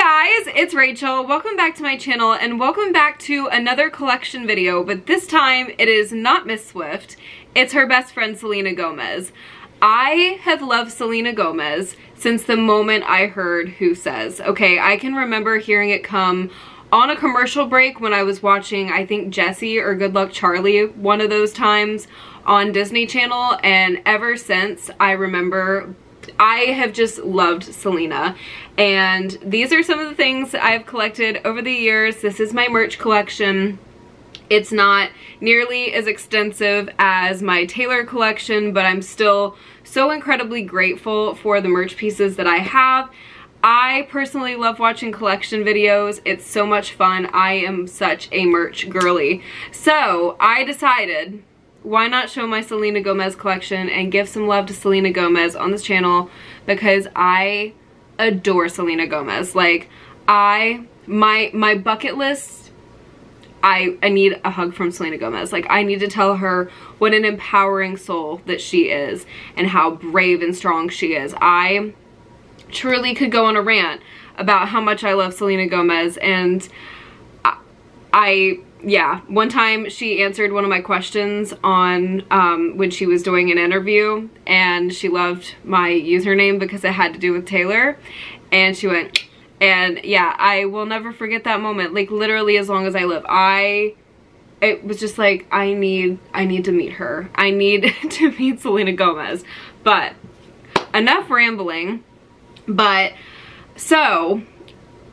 guys, it's Rachel. Welcome back to my channel and welcome back to another collection video, but this time it is not Miss Swift, it's her best friend Selena Gomez. I have loved Selena Gomez since the moment I heard Who Says. Okay, I can remember hearing it come on a commercial break when I was watching, I think Jessie or Good Luck Charlie one of those times on Disney Channel and ever since I remember I have just loved Selena and these are some of the things I've collected over the years. This is my merch collection. It's not nearly as extensive as my Taylor collection, but I'm still so incredibly grateful for the merch pieces that I have. I personally love watching collection videos. It's so much fun. I am such a merch girly. So I decided why not show my Selena Gomez collection and give some love to Selena Gomez on this channel because I adore Selena Gomez. Like, I, my, my bucket list, I, I need a hug from Selena Gomez. Like, I need to tell her what an empowering soul that she is and how brave and strong she is. I truly could go on a rant about how much I love Selena Gomez and I, I yeah, one time she answered one of my questions on um, when she was doing an interview and she loved my username because it had to do with Taylor and she went, and yeah, I will never forget that moment, like literally as long as I live. I, it was just like, I need, I need to meet her. I need to meet Selena Gomez. But enough rambling. But so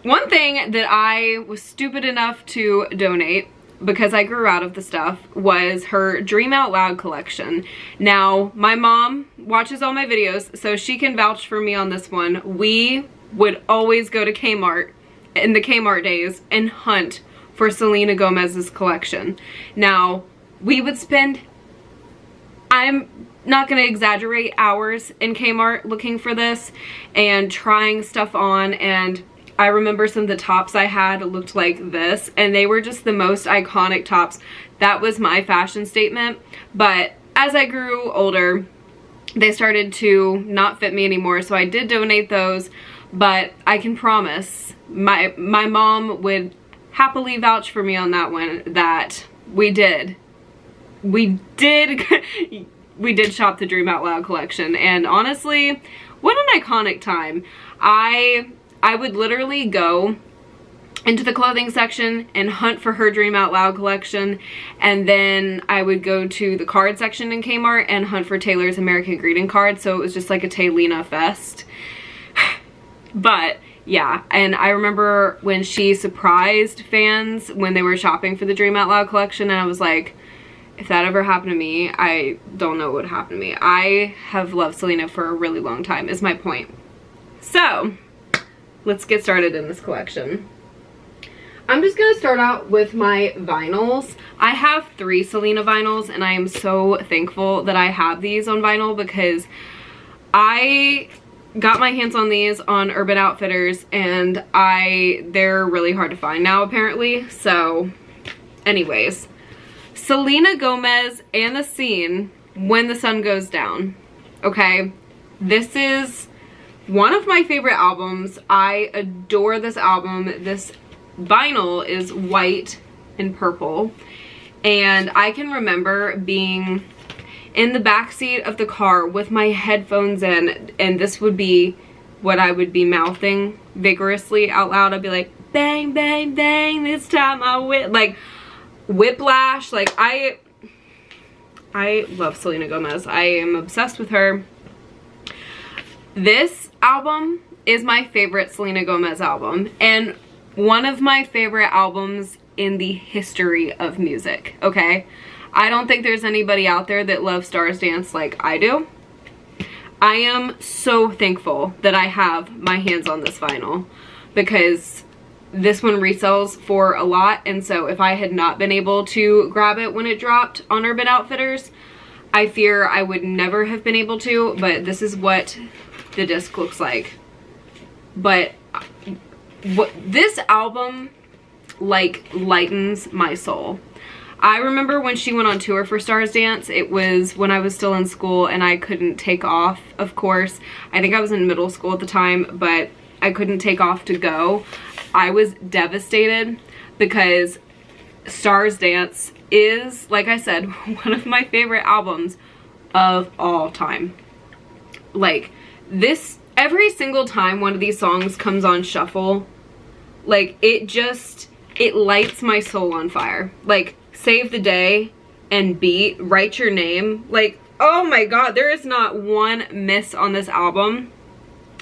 one thing that I was stupid enough to donate because I grew out of the stuff was her Dream Out Loud collection. Now, my mom watches all my videos, so she can vouch for me on this one. We would always go to Kmart in the Kmart days and hunt for Selena Gomez's collection. Now, we would spend, I'm not to exaggerate, hours in Kmart looking for this and trying stuff on and I remember some of the tops I had looked like this and they were just the most iconic tops. That was my fashion statement. But as I grew older, they started to not fit me anymore. So I did donate those, but I can promise my, my mom would happily vouch for me on that one that we did. We did, we did shop the Dream Out Loud collection. And honestly, what an iconic time. I I would literally go into the clothing section and hunt for her Dream Out Loud collection and then I would go to the card section in Kmart and hunt for Taylor's American Greeting card so it was just like a Taylena fest. but yeah, and I remember when she surprised fans when they were shopping for the Dream Out Loud collection and I was like, if that ever happened to me, I don't know what would happen to me. I have loved Selena for a really long time is my point. So, let's get started in this collection. I'm just to start out with my vinyls. I have three Selena vinyls and I am so thankful that I have these on vinyl because I got my hands on these on Urban Outfitters and I they're really hard to find now apparently. So anyways, Selena Gomez and the scene When the Sun Goes Down. Okay, this is one of my favorite albums. I adore this album. This vinyl is white and purple. And I can remember being in the back seat of the car with my headphones in and this would be what I would be mouthing vigorously out loud. I'd be like, bang, bang, bang, this time I win. Like, whiplash. Like, I, I love Selena Gomez. I am obsessed with her. This album is my favorite Selena Gomez album and one of my favorite albums in the history of music, okay? I don't think there's anybody out there that loves Stars Dance like I do. I am so thankful that I have my hands on this vinyl because this one resells for a lot and so if I had not been able to grab it when it dropped on Urban Outfitters, I fear I would never have been able to, but this is what the disc looks like. But what this album like lightens my soul. I remember when she went on tour for Stars Dance, it was when I was still in school and I couldn't take off, of course. I think I was in middle school at the time, but I couldn't take off to go, I was devastated because Stars Dance is, like I said, one of my favorite albums of all time. Like, this, every single time one of these songs comes on shuffle, like, it just, it lights my soul on fire. Like, Save the Day and Beat, Write Your Name, like, oh my god, there is not one miss on this album.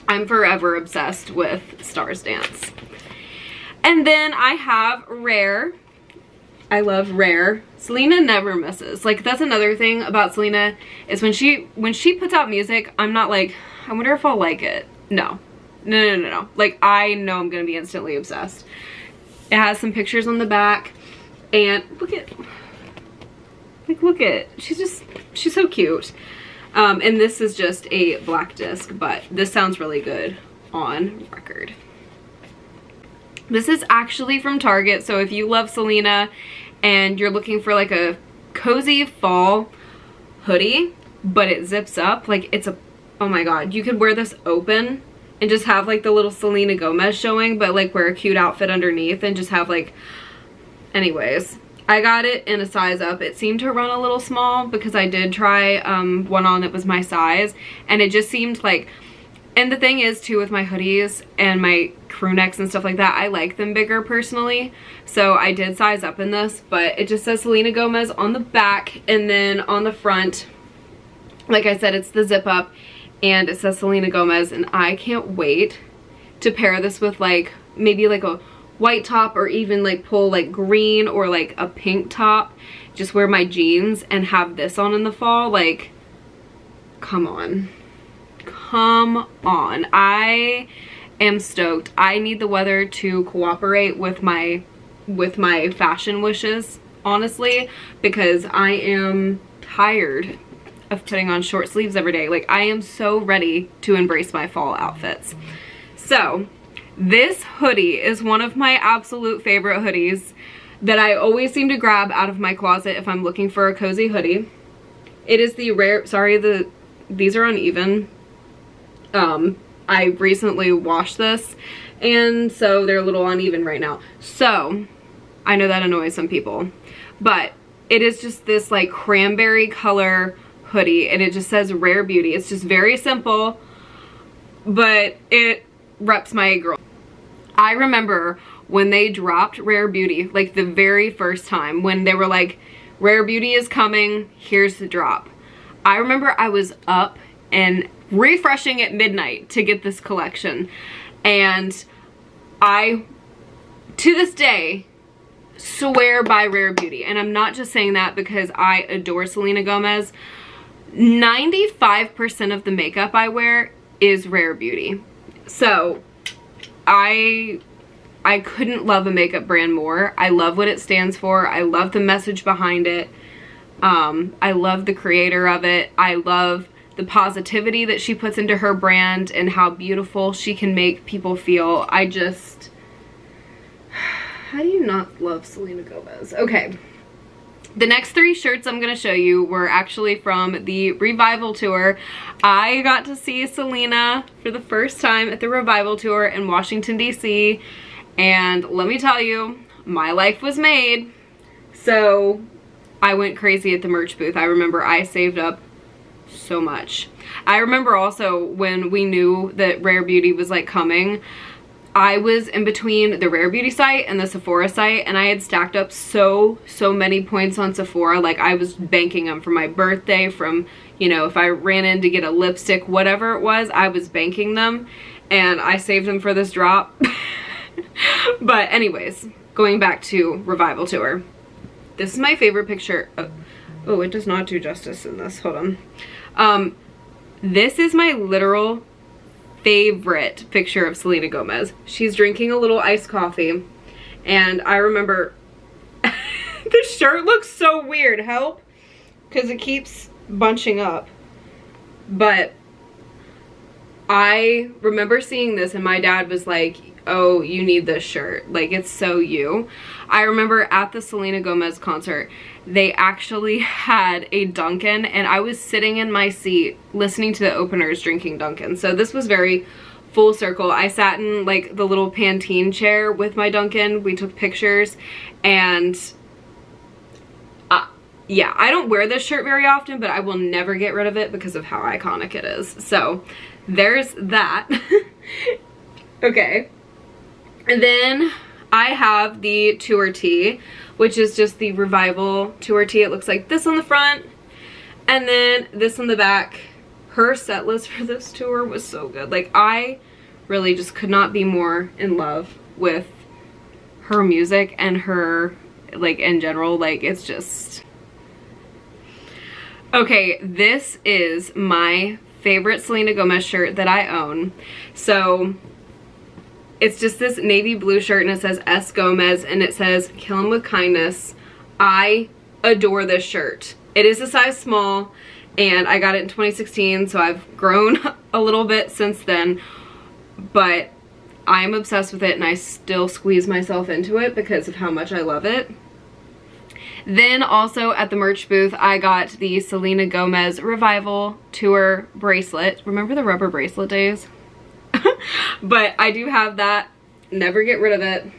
I'm forever obsessed with Stars Dance. And then I have Rare. I love Rare. Selena never misses. Like that's another thing about Selena is when she when she puts out music, I'm not like, I wonder if I'll like it. No. No, no, no, no. Like I know I'm gonna be instantly obsessed. It has some pictures on the back and look at like look at she's just she's so cute. Um, and this is just a black disc, but this sounds really good on record. This is actually from Target, so if you love Selena and you're looking for like a cozy fall hoodie, but it zips up, like it's a, oh my god, you could wear this open and just have like the little Selena Gomez showing, but like wear a cute outfit underneath and just have like, anyways. I got it in a size up. It seemed to run a little small because I did try um, one on that was my size and it just seemed like, and the thing is too with my hoodies and my crew necks and stuff like that, I like them bigger personally. So I did size up in this, but it just says Selena Gomez on the back and then on the front, like I said, it's the zip up and it says Selena Gomez and I can't wait to pair this with like maybe like a white top or even like pull like green or like a pink top. Just wear my jeans and have this on in the fall. Like come on come on i am stoked i need the weather to cooperate with my with my fashion wishes honestly because i am tired of putting on short sleeves every day like i am so ready to embrace my fall outfits so this hoodie is one of my absolute favorite hoodies that I always seem to grab out of my closet if I'm looking for a cozy hoodie. It is the rare, sorry, the these are uneven. Um, I recently washed this and so they're a little uneven right now. So, I know that annoys some people, but it is just this like cranberry color hoodie and it just says Rare Beauty. It's just very simple, but it reps my girl. I remember when they dropped Rare Beauty, like the very first time, when they were like, Rare Beauty is coming, here's the drop. I remember I was up and refreshing at midnight to get this collection. And I, to this day, swear by Rare Beauty. And I'm not just saying that because I adore Selena Gomez. 95% of the makeup I wear is Rare Beauty. So I I couldn't love a makeup brand more. I love what it stands for. I love the message behind it. Um, I love the creator of it. I love the positivity that she puts into her brand and how beautiful she can make people feel. I just, how do you not love Selena Gomez? Okay. The next three shirts I'm going to show you were actually from the Revival Tour. I got to see Selena for the first time at the Revival Tour in Washington, D.C. And let me tell you, my life was made. So I went crazy at the merch booth. I remember I saved up so much. I remember also when we knew that Rare Beauty was like coming, I was in between the Rare Beauty site and the Sephora site and I had stacked up so, so many points on Sephora. Like I was banking them for my birthday from, you know, if I ran in to get a lipstick, whatever it was, I was banking them and I saved them for this drop. but anyways, going back to Revival Tour. This is my favorite picture. Oh, oh, it does not do justice in this. Hold on. Um, this is my literal favorite picture of Selena Gomez. She's drinking a little iced coffee. And I remember, the shirt looks so weird, help? Because it keeps bunching up. But I remember seeing this and my dad was like, oh, you need this shirt. Like, it's so you. I remember at the Selena Gomez concert, they actually had a Dunkin' and I was sitting in my seat listening to the openers drinking Dunkin'. So this was very full circle. I sat in like the little Pantene chair with my Dunkin'. We took pictures and uh, yeah, I don't wear this shirt very often, but I will never get rid of it because of how iconic it is. So there's that. okay. And then I have the tour tee, which is just the Revival tour tee. It looks like this on the front and then this on the back. Her set list for this tour was so good. Like I really just could not be more in love with her music and her like in general. Like it's just... Okay, this is my favorite Selena Gomez shirt that I own. So it's just this navy blue shirt and it says S Gomez and it says kill him with kindness. I adore this shirt. It is a size small and I got it in 2016 so I've grown a little bit since then but I'm obsessed with it and I still squeeze myself into it because of how much I love it. Then also at the merch booth, I got the Selena Gomez Revival Tour bracelet. Remember the rubber bracelet days? but I do have that. Never get rid of it.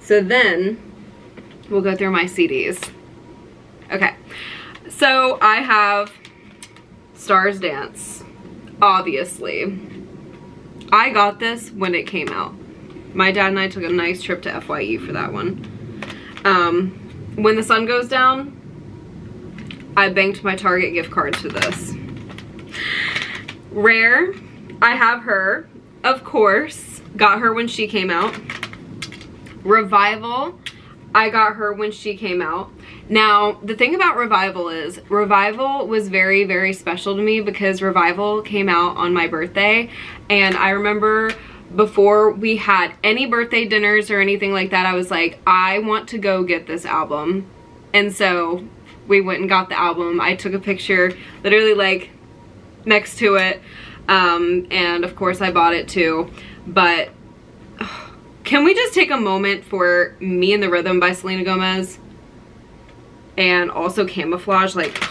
So then we'll go through my CDs. Okay. So I have Stars Dance, obviously. I got this when it came out. My dad and I took a nice trip to FYE for that one. Um, when the sun goes down, I banked my Target gift cards for this. Rare, I have her, of course. Got her when she came out. Revival, I got her when she came out. Now, the thing about Revival is, Revival was very, very special to me because Revival came out on my birthday. And I remember before we had any birthday dinners or anything like that, I was like, I want to go get this album. And so we went and got the album. I took a picture literally like next to it. Um, and of course I bought it too. But can we just take a moment for Me and the Rhythm by Selena Gomez? and also Camouflage. Like,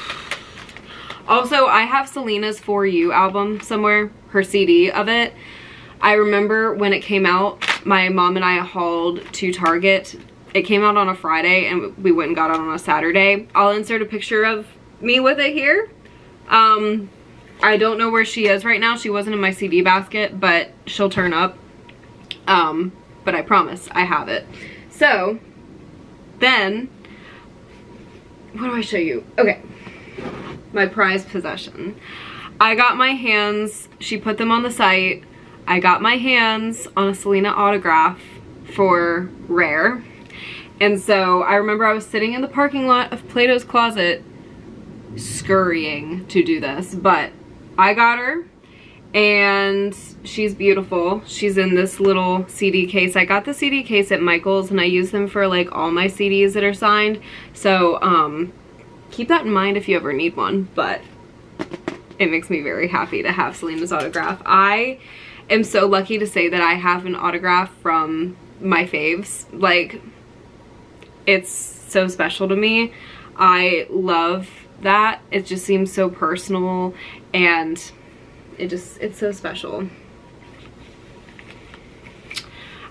also I have Selena's For You album somewhere, her CD of it. I remember when it came out, my mom and I hauled to Target. It came out on a Friday and we went and got it on a Saturday. I'll insert a picture of me with it here. Um, I don't know where she is right now. She wasn't in my CD basket, but she'll turn up. Um, but I promise I have it. So, then what do I show you? Okay, my prized possession. I got my hands, she put them on the site. I got my hands on a Selena autograph for Rare. And so I remember I was sitting in the parking lot of Plato's Closet scurrying to do this, but I got her and she's beautiful. She's in this little CD case. I got the CD case at Michael's and I use them for like all my CDs that are signed. So um, keep that in mind if you ever need one, but it makes me very happy to have Selena's autograph. I am so lucky to say that I have an autograph from my faves. Like, it's so special to me. I love that. It just seems so personal and it just, it's so special.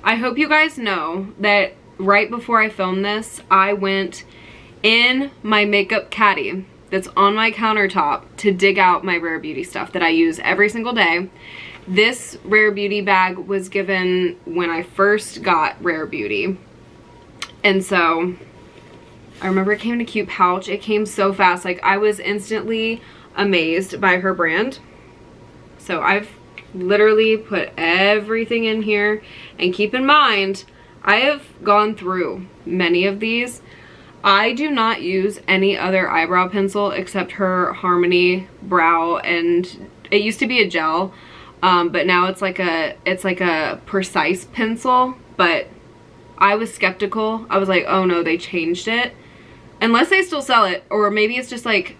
I hope you guys know that right before I filmed this, I went in my makeup caddy that's on my countertop to dig out my Rare Beauty stuff that I use every single day. This Rare Beauty bag was given when I first got Rare Beauty. And so I remember it came in a cute pouch. It came so fast. Like I was instantly amazed by her brand. So I've literally put everything in here. And keep in mind, I have gone through many of these. I do not use any other eyebrow pencil except her Harmony Brow and it used to be a gel um, but now it's like a it's like a precise pencil but I was skeptical. I was like oh no they changed it unless they still sell it or maybe it's just like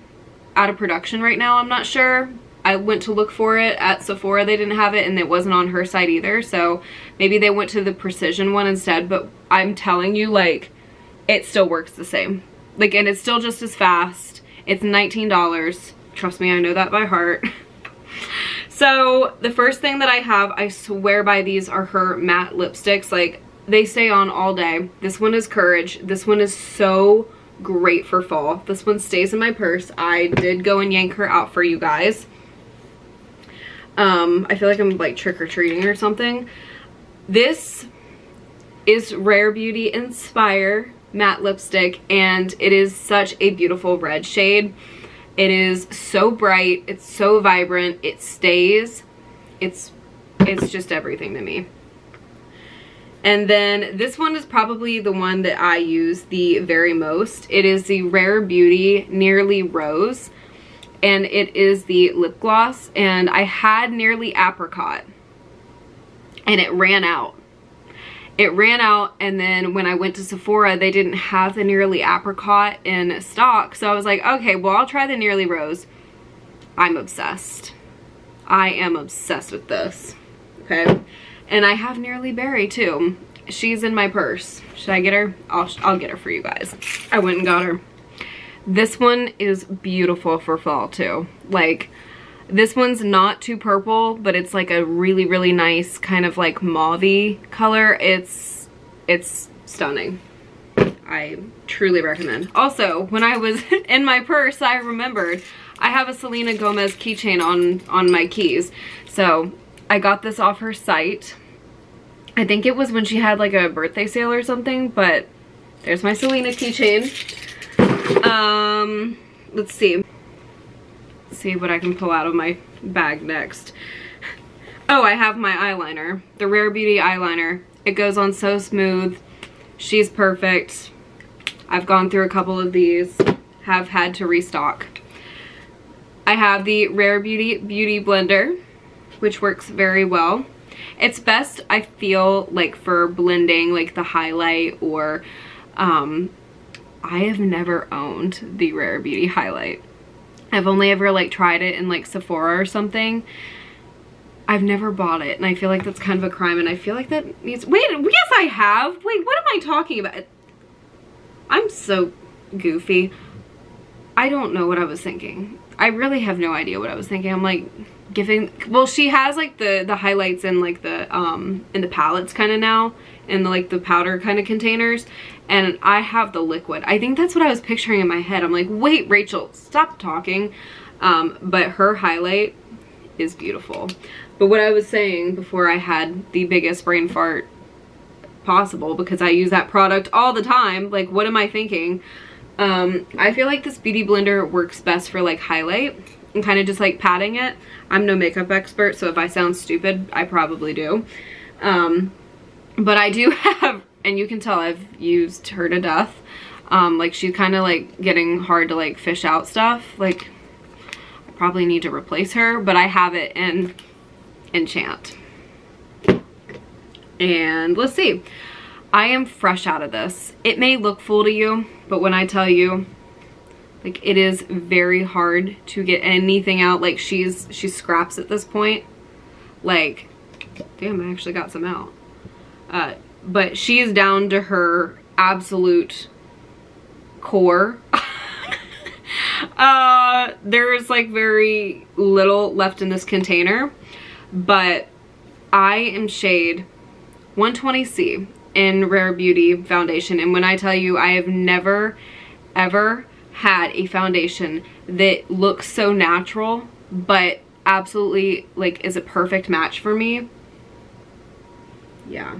out of production right now I'm not sure I went to look for it at Sephora. They didn't have it and it wasn't on her site either. So maybe they went to the precision one instead. But I'm telling you, like, it still works the same. Like, and it's still just as fast. It's $19. Trust me, I know that by heart. So the first thing that I have, I swear by these are her matte lipsticks. Like they stay on all day. This one is Courage. This one is so great for fall. This one stays in my purse. I did go and yank her out for you guys. Um, I feel like I'm like trick-or-treating or something. This is Rare Beauty Inspire matte lipstick and it is such a beautiful red shade. It is so bright, it's so vibrant, it stays, it's, it's just everything to me. And then this one is probably the one that I use the very most. It is the Rare Beauty Nearly Rose and it is the lip gloss and I had Nearly Apricot and it ran out. It ran out and then when I went to Sephora they didn't have the Nearly Apricot in stock so I was like okay well I'll try the Nearly Rose. I'm obsessed. I am obsessed with this. Okay. And I have Nearly Berry too. She's in my purse. Should I get her? I'll, I'll get her for you guys. I went and got her. This one is beautiful for fall too. Like, this one's not too purple, but it's like a really, really nice kind of like mauve color. It's, it's stunning. I truly recommend. Also, when I was in my purse, I remembered I have a Selena Gomez keychain on, on my keys. So I got this off her site. I think it was when she had like a birthday sale or something, but there's my Selena keychain. Um, let's see. See what I can pull out of my bag next. Oh, I have my eyeliner. The Rare Beauty eyeliner. It goes on so smooth. She's perfect. I've gone through a couple of these. Have had to restock. I have the Rare Beauty Beauty Blender, which works very well. It's best, I feel, like for blending like the highlight or um, I have never owned the Rare Beauty highlight. I've only ever like tried it in like Sephora or something. I've never bought it and I feel like that's kind of a crime and I feel like that needs- Wait, yes I have! Wait, what am I talking about? I'm so goofy. I don't know what I was thinking. I really have no idea what I was thinking. I'm like giving, well she has like the, the highlights in like the, um, in the palettes kind of now in the, like the powder kind of containers and I have the liquid. I think that's what I was picturing in my head. I'm like, wait, Rachel, stop talking. Um, but her highlight is beautiful. But what I was saying before I had the biggest brain fart possible because I use that product all the time. Like, what am I thinking? Um, I feel like this Beauty Blender works best for like highlight and kind of just like patting it. I'm no makeup expert, so if I sound stupid, I probably do. Um, but I do have and you can tell I've used her to death. Um, like she's kind of like getting hard to like fish out stuff. Like I probably need to replace her, but I have it in Enchant. And let's see. I am fresh out of this. It may look full to you, but when I tell you, like it is very hard to get anything out. Like she's, she scraps at this point. Like, damn, I actually got some out. Uh, but she is down to her absolute core. uh, there's like very little left in this container, but I am shade 120C in Rare Beauty foundation. And when I tell you I have never, ever had a foundation that looks so natural, but absolutely like is a perfect match for me. Yeah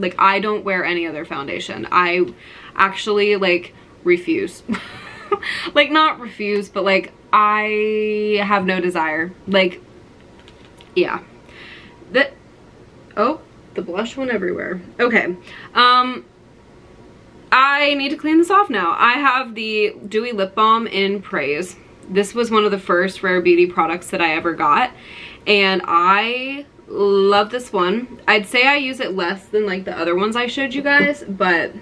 like I don't wear any other foundation. I actually like refuse. like not refuse, but like I have no desire. Like, yeah. That, oh, the blush went everywhere. Okay. Um, I need to clean this off now. I have the Dewy Lip Balm in Praise. This was one of the first Rare Beauty products that I ever got. And I love this one. I'd say I use it less than like the other ones I showed you guys, but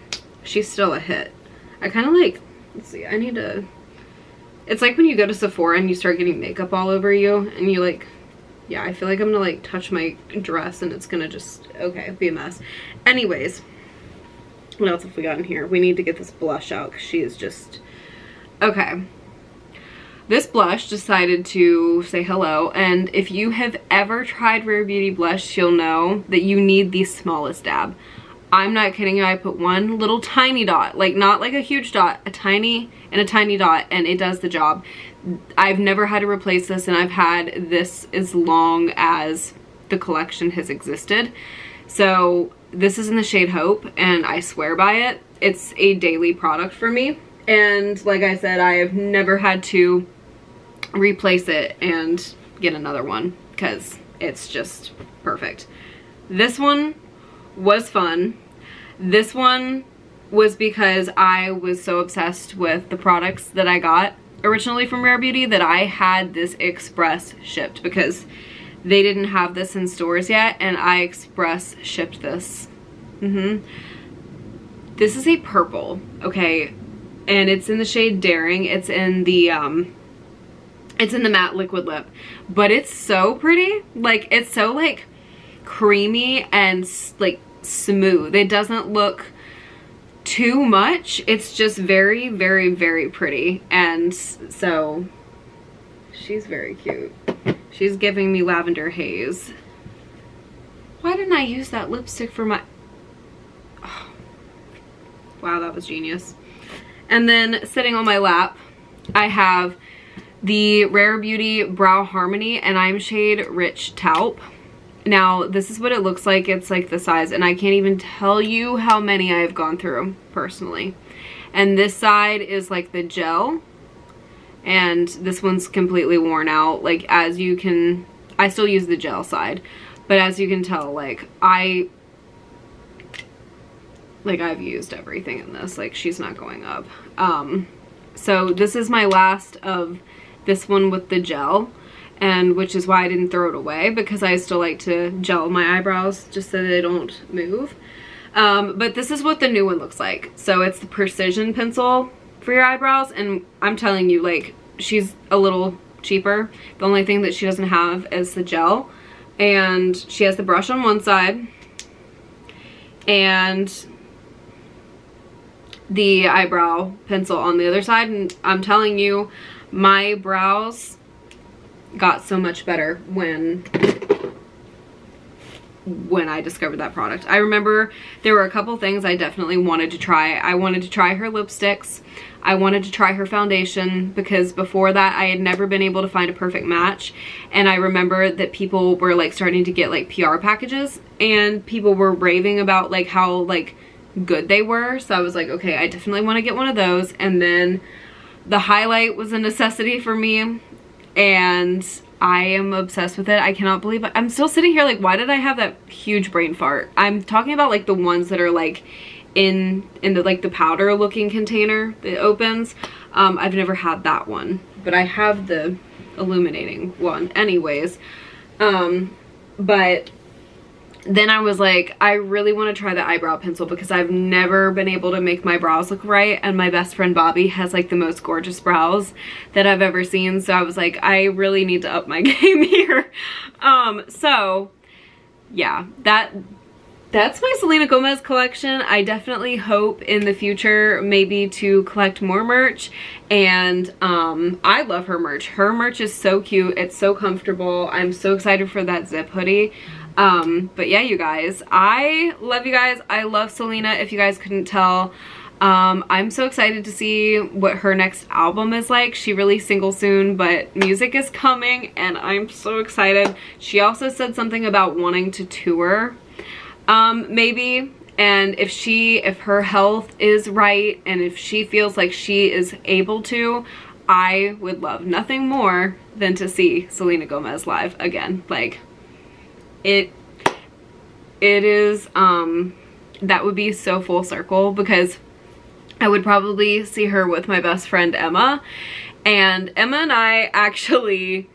she's still a hit. I kind of like, let's see, I need to, it's like when you go to Sephora and you start getting makeup all over you and you like, yeah, I feel like I'm gonna like touch my dress and it's gonna just, okay, be a mess. Anyways, what else have we got in here? We need to get this blush out because she is just, okay. This blush decided to say hello and if you have ever tried Rare Beauty blush you'll know that you need the smallest dab. I'm not kidding you, I put one little tiny dot, like not like a huge dot, a tiny and a tiny dot and it does the job. I've never had to replace this and I've had this as long as the collection has existed. So this is in the shade Hope and I swear by it. It's a daily product for me. And like I said, I have never had to replace it and get another one because it's just perfect. This one was fun. This one was because I was so obsessed with the products that I got originally from Rare Beauty that I had this express shipped because they didn't have this in stores yet and I express shipped this. Mm hmm This is a purple, okay, and it's in the shade Daring. It's in the, um, it's in the matte liquid lip, but it's so pretty. Like, it's so, like, creamy and, like, smooth. It doesn't look too much. It's just very, very, very pretty. And so, she's very cute. She's giving me lavender haze. Why didn't I use that lipstick for my... Oh. Wow, that was genius. And then sitting on my lap, I have the Rare Beauty Brow Harmony and I'm shade Rich Taupe. Now, this is what it looks like. It's like the size, and I can't even tell you how many I've gone through, personally. And this side is like the gel, and this one's completely worn out. Like, as you can, I still use the gel side, but as you can tell, like, I, like, I've used everything in this. Like, she's not going up. Um, so this is my last of this one with the gel and which is why I didn't throw it away because I still like to gel my eyebrows just so they don't move. Um, but this is what the new one looks like. So it's the precision pencil for your eyebrows and I'm telling you like she's a little cheaper. The only thing that she doesn't have is the gel and she has the brush on one side and the eyebrow pencil on the other side and I'm telling you my brows got so much better when when I discovered that product. I remember there were a couple things I definitely wanted to try. I wanted to try her lipsticks. I wanted to try her foundation because before that I had never been able to find a perfect match and I remember that people were like starting to get like PR packages and people were raving about like how like good they were so I was like okay I definitely want to get one of those and then the highlight was a necessity for me and I am obsessed with it. I cannot believe it. I'm still sitting here like, why did I have that huge brain fart? I'm talking about like the ones that are like in in the like the powder looking container that opens. Um, I've never had that one, but I have the illuminating one anyways. Um, but then I was like, I really want to try the eyebrow pencil because I've never been able to make my brows look right. And my best friend Bobby has like the most gorgeous brows that I've ever seen. So I was like, I really need to up my game here. Um, so yeah, that that's my Selena Gomez collection. I definitely hope in the future maybe to collect more merch and um, I love her merch. Her merch is so cute. It's so comfortable. I'm so excited for that zip hoodie. Um, but yeah, you guys, I love you guys. I love Selena, if you guys couldn't tell. Um, I'm so excited to see what her next album is like. She released single soon, but music is coming and I'm so excited. She also said something about wanting to tour, um, maybe. And if she, if her health is right and if she feels like she is able to, I would love nothing more than to see Selena Gomez live again. Like, it it is um that would be so full circle because I would probably see her with my best friend Emma. And Emma and I actually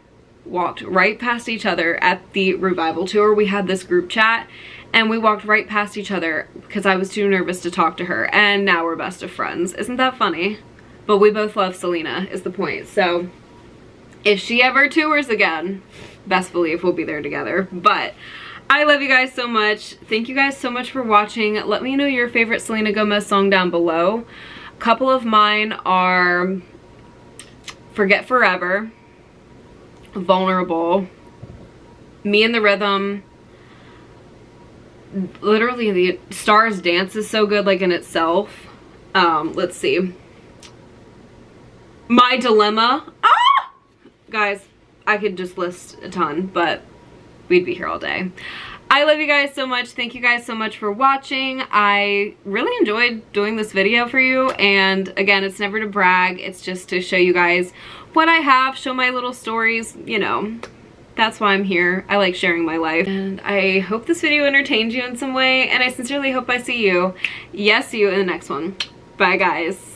walked right past each other at the revival tour. We had this group chat and we walked right past each other because I was too nervous to talk to her. And now we're best of friends. Isn't that funny? But we both love Selena is the point. So if she ever tours again best believe we'll be there together. But I love you guys so much. Thank you guys so much for watching. Let me know your favorite Selena Gomez song down below. A couple of mine are Forget Forever, Vulnerable, Me and the Rhythm, literally the Stars Dance is so good like in itself. Um, let's see. My Dilemma. Ah! Guys, I could just list a ton, but we'd be here all day. I love you guys so much. Thank you guys so much for watching. I really enjoyed doing this video for you. And again, it's never to brag. It's just to show you guys what I have, show my little stories, you know. That's why I'm here. I like sharing my life. And I hope this video entertained you in some way. And I sincerely hope I see you, yes, see you in the next one. Bye, guys.